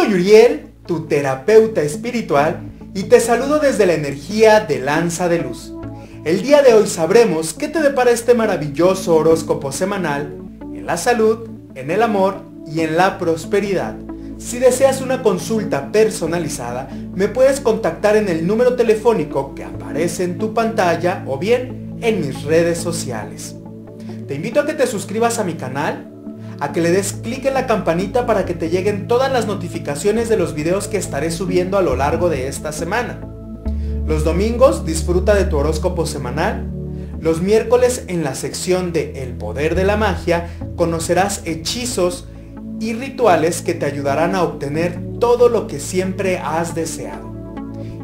Soy Uriel, tu terapeuta espiritual, y te saludo desde la energía de Lanza de Luz. El día de hoy sabremos qué te depara este maravilloso horóscopo semanal en la salud, en el amor y en la prosperidad. Si deseas una consulta personalizada, me puedes contactar en el número telefónico que aparece en tu pantalla o bien en mis redes sociales. Te invito a que te suscribas a mi canal a que le des clic en la campanita para que te lleguen todas las notificaciones de los videos que estaré subiendo a lo largo de esta semana. Los domingos disfruta de tu horóscopo semanal. Los miércoles en la sección de El Poder de la Magia conocerás hechizos y rituales que te ayudarán a obtener todo lo que siempre has deseado.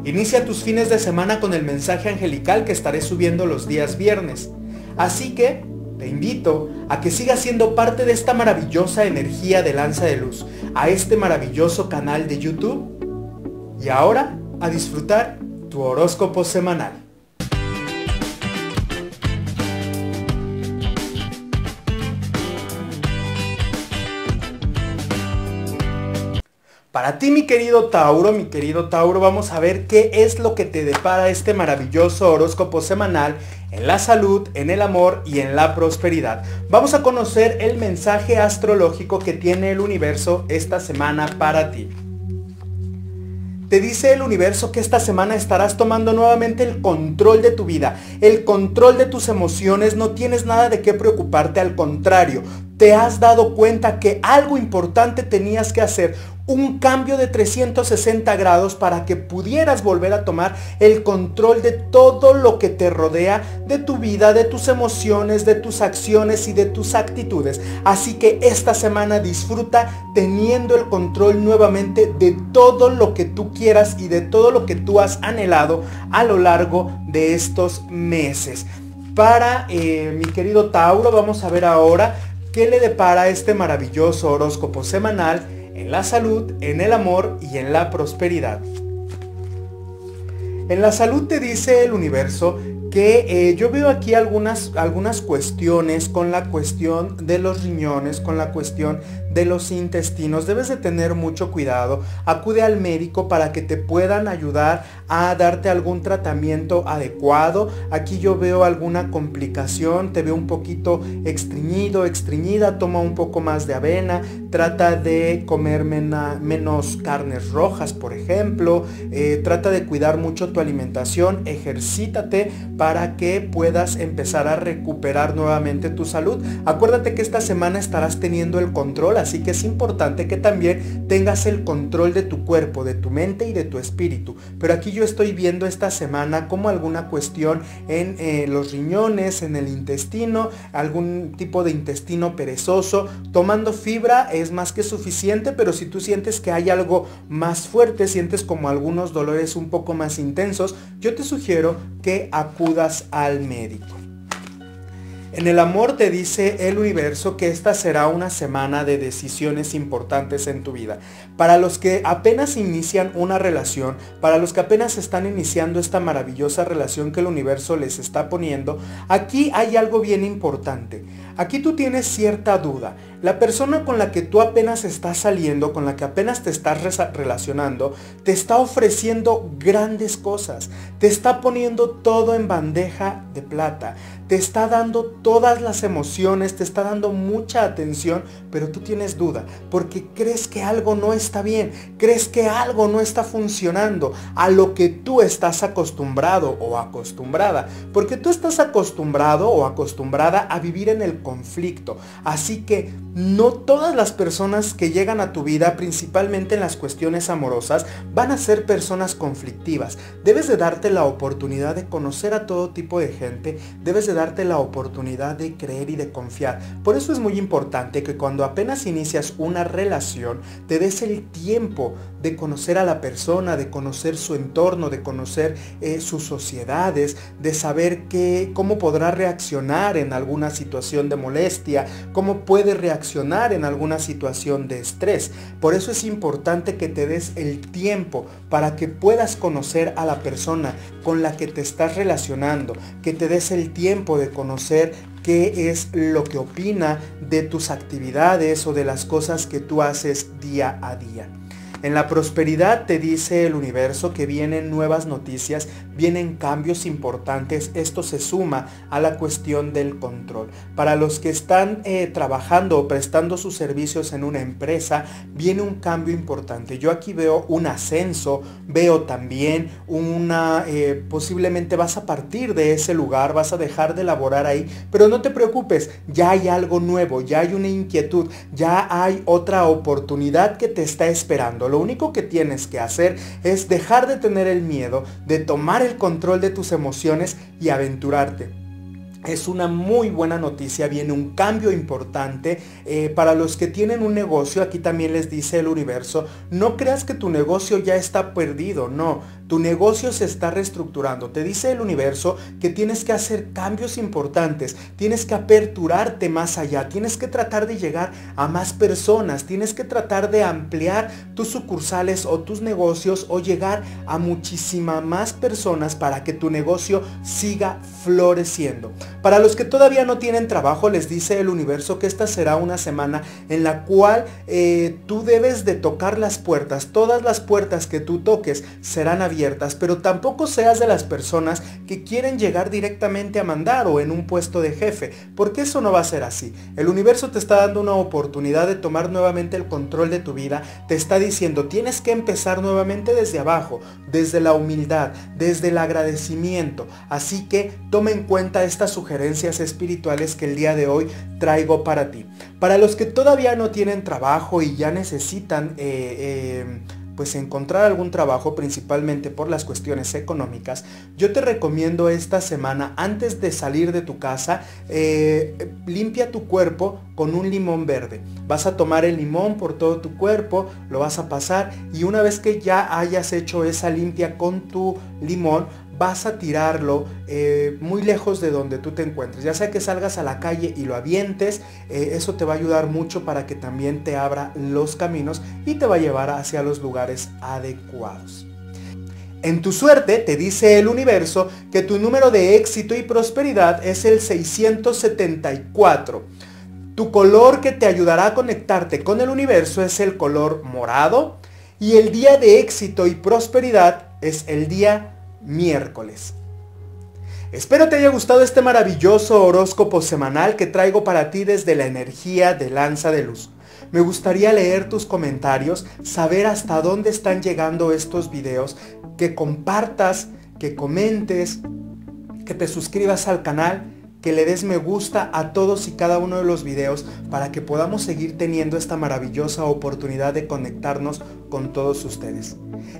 Inicia tus fines de semana con el mensaje angelical que estaré subiendo los días viernes. Así que te invito a que sigas siendo parte de esta maravillosa energía de lanza de luz, a este maravilloso canal de YouTube y ahora a disfrutar tu horóscopo semanal. Para ti mi querido Tauro, mi querido Tauro, vamos a ver qué es lo que te depara este maravilloso horóscopo semanal en la salud, en el amor y en la prosperidad. Vamos a conocer el mensaje astrológico que tiene el universo esta semana para ti. Te dice el universo que esta semana estarás tomando nuevamente el control de tu vida, el control de tus emociones, no tienes nada de qué preocuparte, al contrario, te has dado cuenta que algo importante tenías que hacer, un cambio de 360 grados para que pudieras volver a tomar el control de todo lo que te rodea, de tu vida, de tus emociones, de tus acciones y de tus actitudes. Así que esta semana disfruta teniendo el control nuevamente de todo lo que tú quieras y de todo lo que tú has anhelado a lo largo de estos meses. Para eh, mi querido Tauro, vamos a ver ahora qué le depara este maravilloso horóscopo semanal en la salud, en el amor y en la prosperidad. En la salud te dice el universo que eh, yo veo aquí algunas, algunas cuestiones con la cuestión de los riñones, con la cuestión de los intestinos. Debes de tener mucho cuidado. Acude al médico para que te puedan ayudar a darte algún tratamiento adecuado. Aquí yo veo alguna complicación, te veo un poquito extriñido, extriñida. Toma un poco más de avena. Trata de comer menos carnes rojas, por ejemplo. Eh, trata de cuidar mucho tu alimentación. Ejercítate para que puedas empezar a recuperar nuevamente tu salud. Acuérdate que esta semana estarás teniendo el control así que es importante que también tengas el control de tu cuerpo, de tu mente y de tu espíritu. Pero aquí yo estoy viendo esta semana como alguna cuestión en eh, los riñones, en el intestino, algún tipo de intestino perezoso. Tomando fibra es más que suficiente, pero si tú sientes que hay algo más fuerte, sientes como algunos dolores un poco más intensos, yo te sugiero que acudas al médico. En el amor te dice el universo que esta será una semana de decisiones importantes en tu vida. Para los que apenas inician una relación, para los que apenas están iniciando esta maravillosa relación que el universo les está poniendo, aquí hay algo bien importante. Aquí tú tienes cierta duda. La persona con la que tú apenas estás saliendo, con la que apenas te estás relacionando, te está ofreciendo grandes cosas. Te está poniendo todo en bandeja de plata te está dando todas las emociones, te está dando mucha atención, pero tú tienes duda porque crees que algo no está bien, crees que algo no está funcionando a lo que tú estás acostumbrado o acostumbrada, porque tú estás acostumbrado o acostumbrada a vivir en el conflicto. Así que no todas las personas que llegan a tu vida, principalmente en las cuestiones amorosas, van a ser personas conflictivas. Debes de darte la oportunidad de conocer a todo tipo de gente, debes de darte la oportunidad de creer y de confiar. Por eso es muy importante que cuando apenas inicias una relación, te des el tiempo de conocer a la persona, de conocer su entorno, de conocer eh, sus sociedades, de saber qué, cómo podrá reaccionar en alguna situación de molestia, cómo puede reaccionar en alguna situación de estrés. Por eso es importante que te des el tiempo para que puedas conocer a la persona con la que te estás relacionando, que te des el tiempo de conocer qué es lo que opina de tus actividades o de las cosas que tú haces día a día. En la prosperidad te dice el universo que vienen nuevas noticias, vienen cambios importantes. Esto se suma a la cuestión del control. Para los que están eh, trabajando o prestando sus servicios en una empresa, viene un cambio importante. Yo aquí veo un ascenso, veo también una, eh, posiblemente vas a partir de ese lugar, vas a dejar de laborar ahí, pero no te preocupes, ya hay algo nuevo, ya hay una inquietud, ya hay otra oportunidad que te está esperando. Lo único que tienes que hacer es dejar de tener el miedo, de tomar el control de tus emociones y aventurarte es una muy buena noticia, viene un cambio importante. Eh, para los que tienen un negocio, aquí también les dice el universo, no creas que tu negocio ya está perdido, no, tu negocio se está reestructurando. Te dice el universo que tienes que hacer cambios importantes, tienes que aperturarte más allá, tienes que tratar de llegar a más personas, tienes que tratar de ampliar tus sucursales o tus negocios o llegar a muchísimas más personas para que tu negocio siga floreciendo. Para los que todavía no tienen trabajo, les dice el universo que esta será una semana en la cual eh, tú debes de tocar las puertas. Todas las puertas que tú toques serán abiertas, pero tampoco seas de las personas que quieren llegar directamente a mandar o en un puesto de jefe, porque eso no va a ser así. El universo te está dando una oportunidad de tomar nuevamente el control de tu vida, te está diciendo, tienes que empezar nuevamente desde abajo, desde la humildad, desde el agradecimiento. Así que toma en cuenta esta sugerencia espirituales que el día de hoy traigo para ti. Para los que todavía no tienen trabajo y ya necesitan eh, eh, pues encontrar algún trabajo principalmente por las cuestiones económicas, yo te recomiendo esta semana antes de salir de tu casa, eh, limpia tu cuerpo con un limón verde. Vas a tomar el limón por todo tu cuerpo, lo vas a pasar y una vez que ya hayas hecho esa limpia con tu limón, vas a tirarlo eh, muy lejos de donde tú te encuentres. Ya sea que salgas a la calle y lo avientes, eh, eso te va a ayudar mucho para que también te abra los caminos y te va a llevar hacia los lugares adecuados. En tu suerte te dice el universo que tu número de éxito y prosperidad es el 674. Tu color que te ayudará a conectarte con el universo es el color morado y el día de éxito y prosperidad es el día miércoles. Espero te haya gustado este maravilloso horóscopo semanal que traigo para ti desde la energía de Lanza de Luz. Me gustaría leer tus comentarios, saber hasta dónde están llegando estos videos, que compartas, que comentes, que te suscribas al canal que le des me gusta a todos y cada uno de los videos para que podamos seguir teniendo esta maravillosa oportunidad de conectarnos con todos ustedes.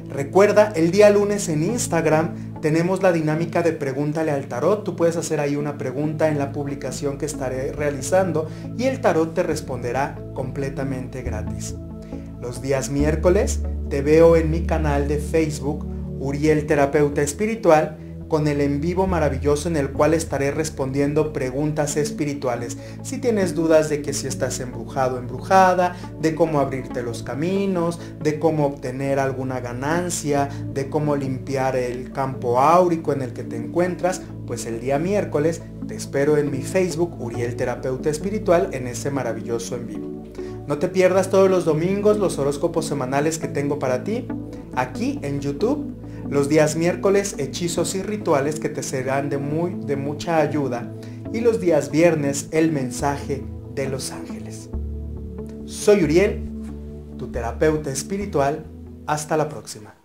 Recuerda, el día lunes en Instagram tenemos la dinámica de pregúntale al tarot. Tú puedes hacer ahí una pregunta en la publicación que estaré realizando y el tarot te responderá completamente gratis. Los días miércoles te veo en mi canal de Facebook, Uriel Terapeuta Espiritual, con el en vivo maravilloso en el cual estaré respondiendo preguntas espirituales. Si tienes dudas de que si estás embrujado o embrujada, de cómo abrirte los caminos, de cómo obtener alguna ganancia, de cómo limpiar el campo áurico en el que te encuentras, pues el día miércoles te espero en mi Facebook Uriel Terapeuta Espiritual en ese maravilloso en vivo. No te pierdas todos los domingos los horóscopos semanales que tengo para ti aquí en YouTube los días miércoles, hechizos y rituales que te serán de, muy, de mucha ayuda. Y los días viernes, el mensaje de los ángeles. Soy Uriel, tu terapeuta espiritual. Hasta la próxima.